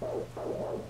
Thank you.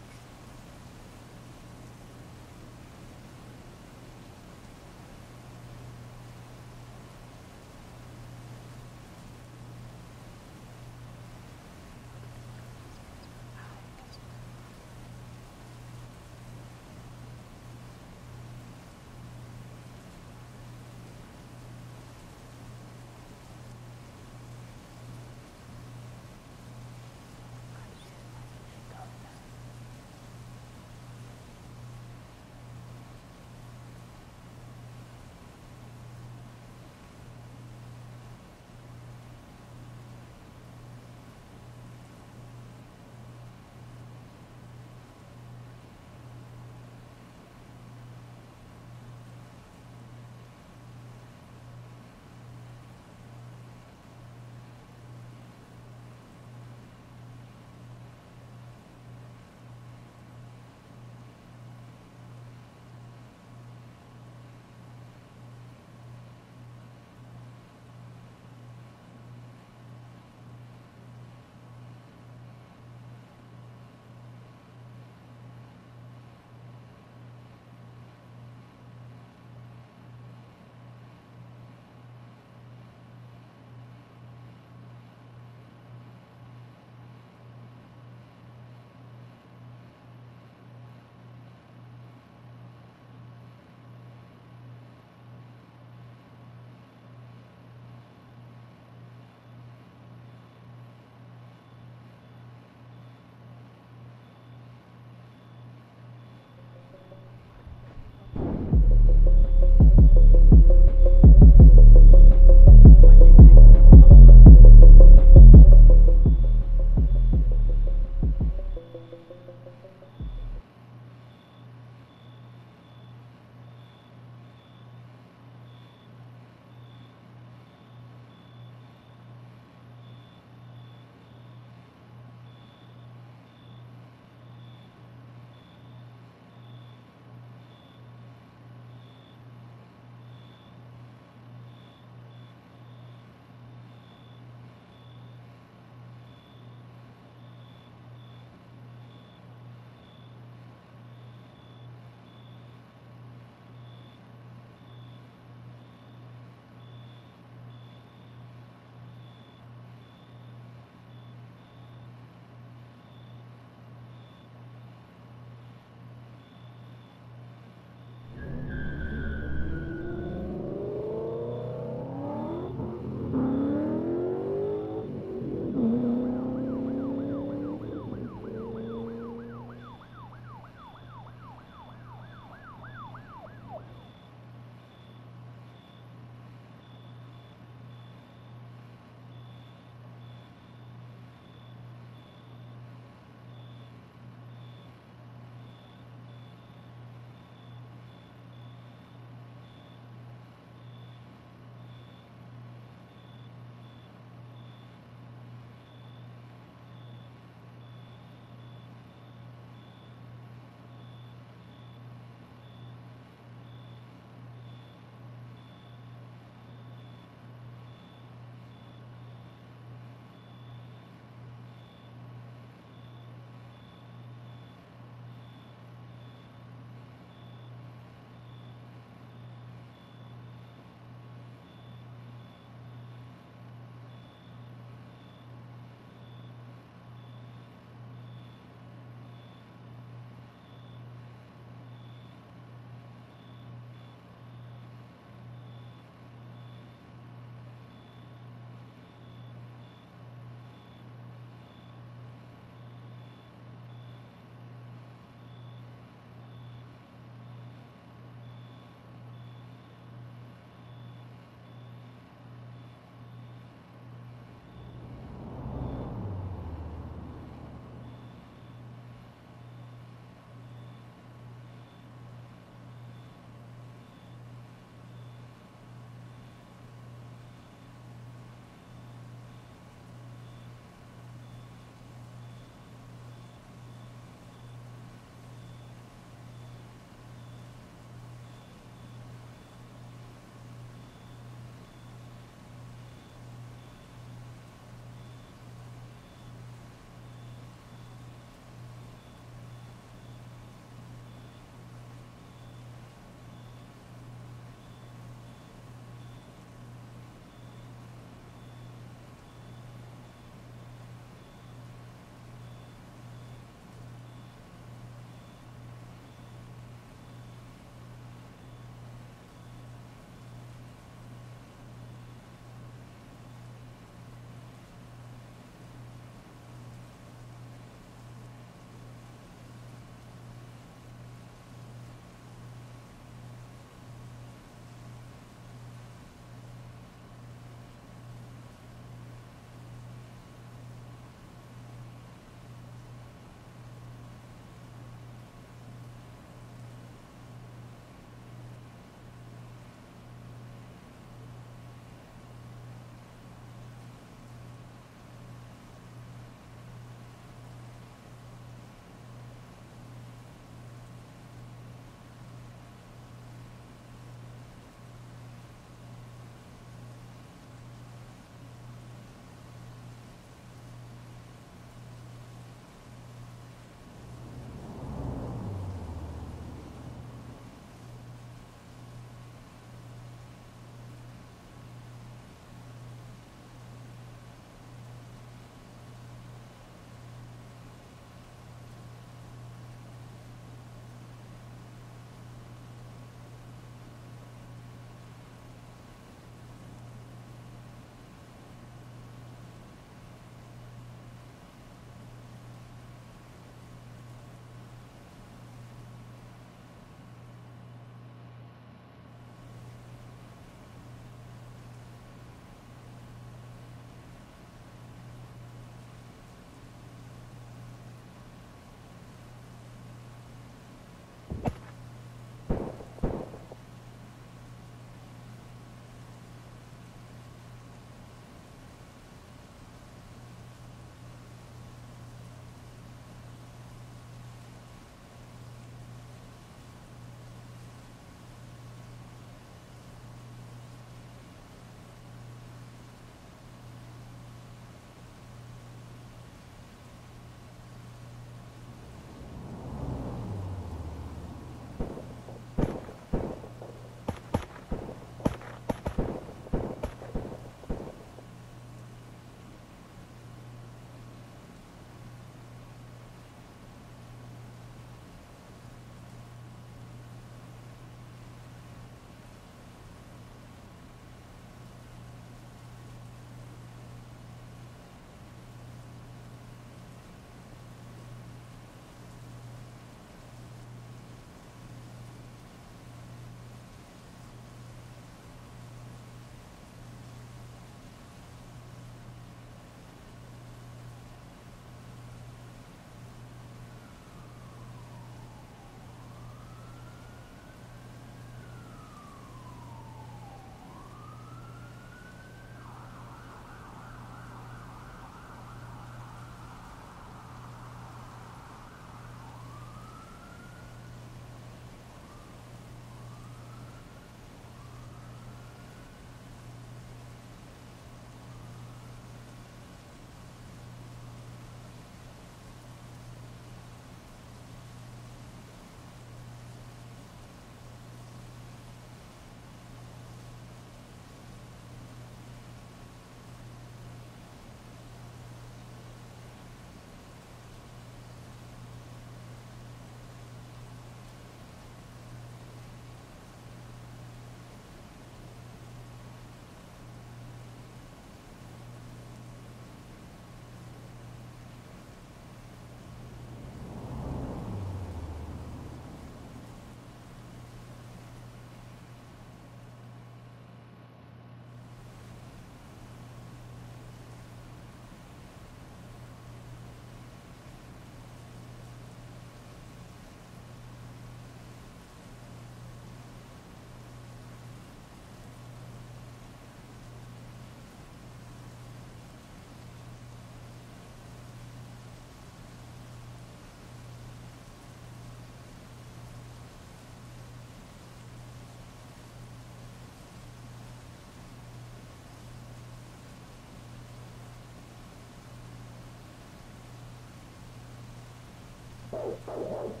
Oh, oh, oh.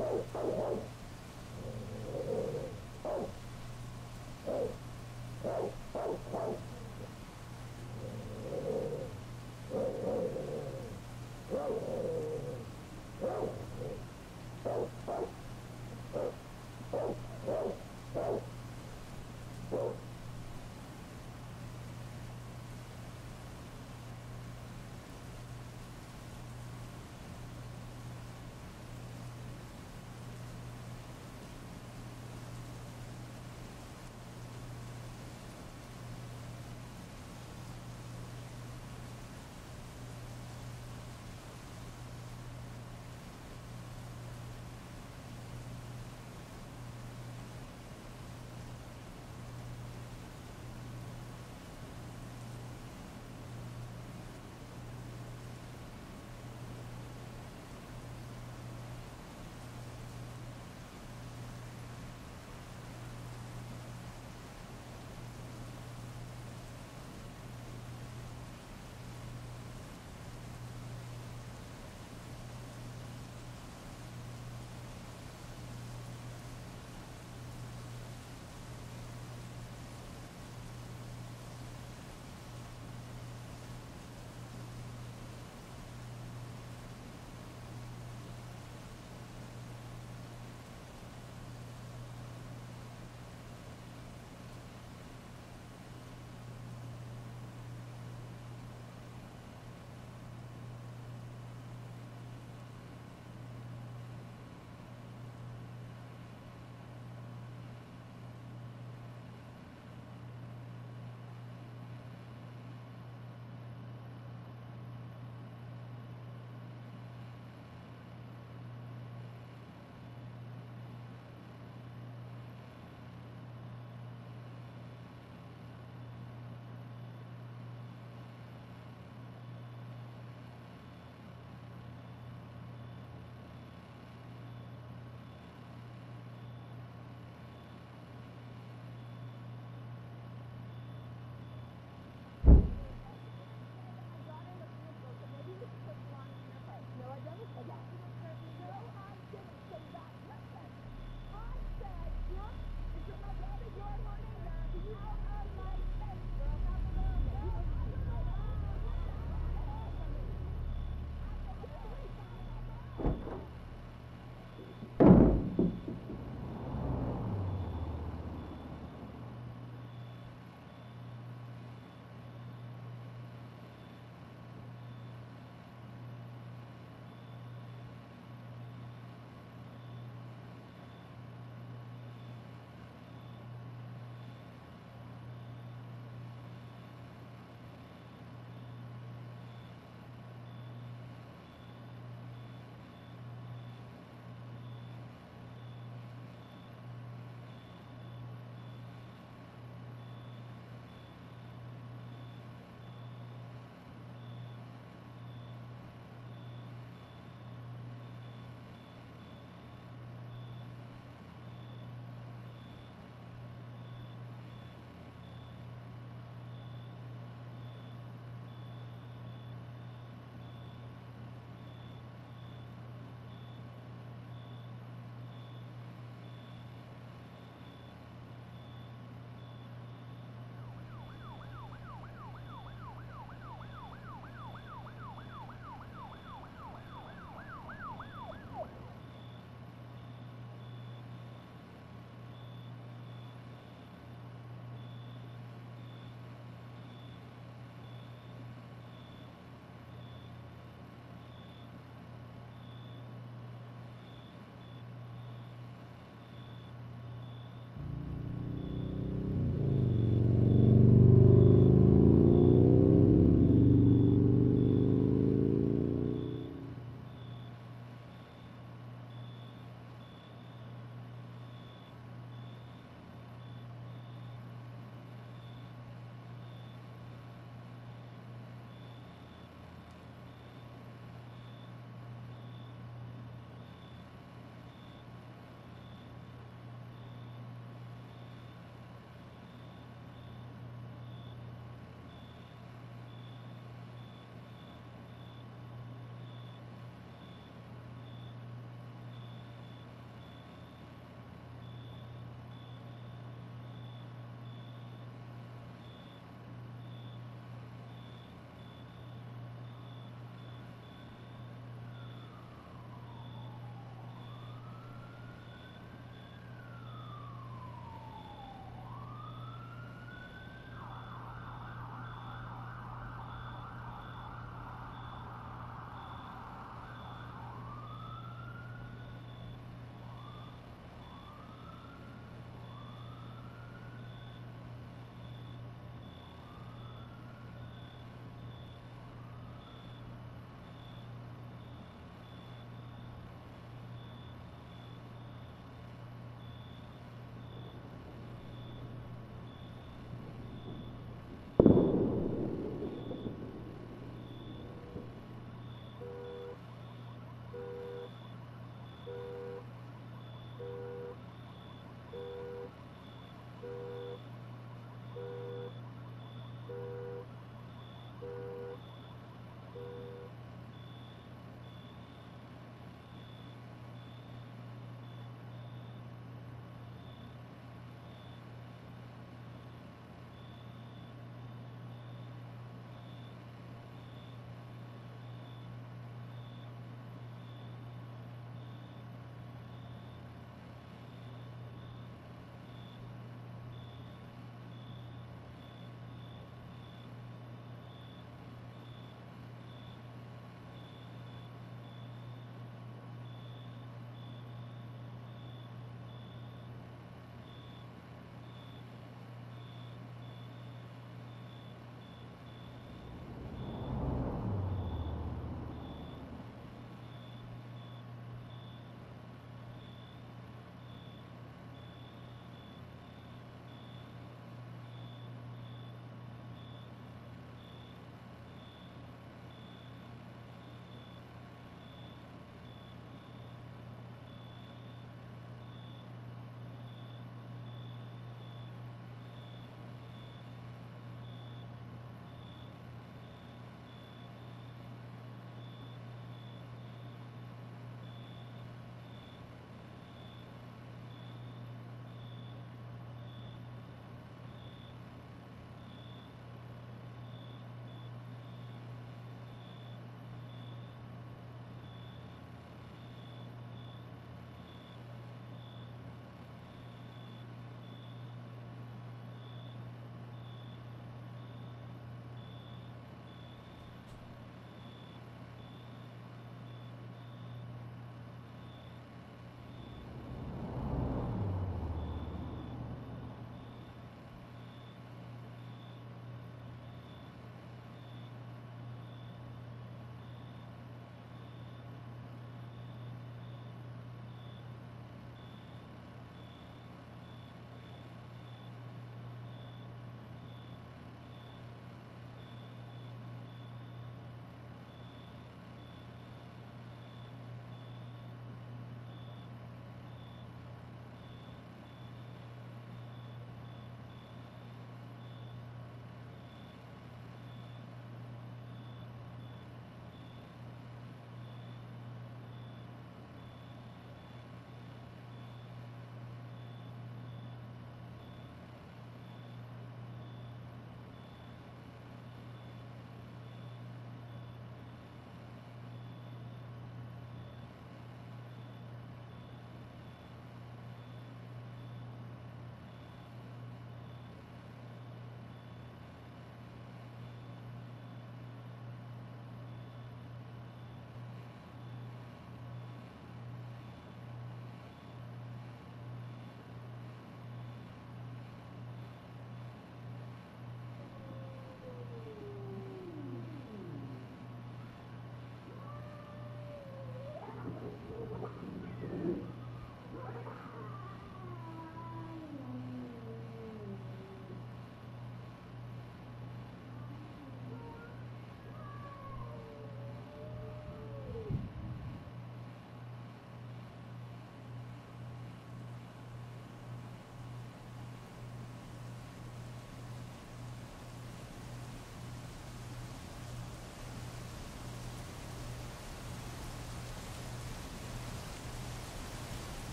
Oh, my God.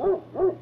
Uh, uh.